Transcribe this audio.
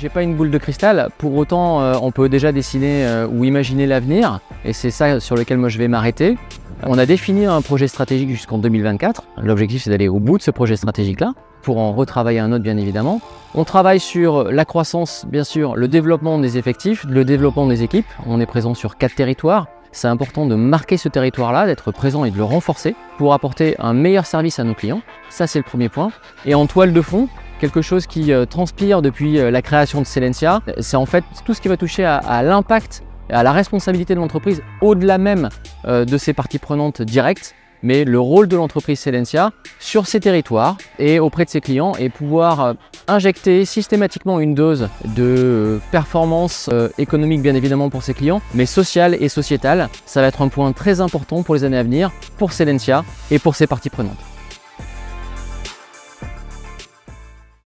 J'ai pas une boule de cristal, pour autant euh, on peut déjà dessiner euh, ou imaginer l'avenir et c'est ça sur lequel moi je vais m'arrêter. On a défini un projet stratégique jusqu'en 2024. L'objectif c'est d'aller au bout de ce projet stratégique là pour en retravailler un autre bien évidemment. On travaille sur la croissance, bien sûr, le développement des effectifs, le développement des équipes. On est présent sur quatre territoires. C'est important de marquer ce territoire-là, d'être présent et de le renforcer pour apporter un meilleur service à nos clients. Ça, c'est le premier point. Et en toile de fond, quelque chose qui euh, transpire depuis euh, la création de Silencia, c'est en fait tout ce qui va toucher à, l'impact et à la responsabilité de l'entreprise au-delà même euh, de ses parties prenantes directes mais le rôle de l'entreprise Silencia sur ses territoires et auprès de ses clients et pouvoir injecter systématiquement une dose de performance économique bien évidemment pour ses clients, mais sociale et sociétale. Ça va être un point très important pour les années à venir pour Silencia et pour ses parties prenantes.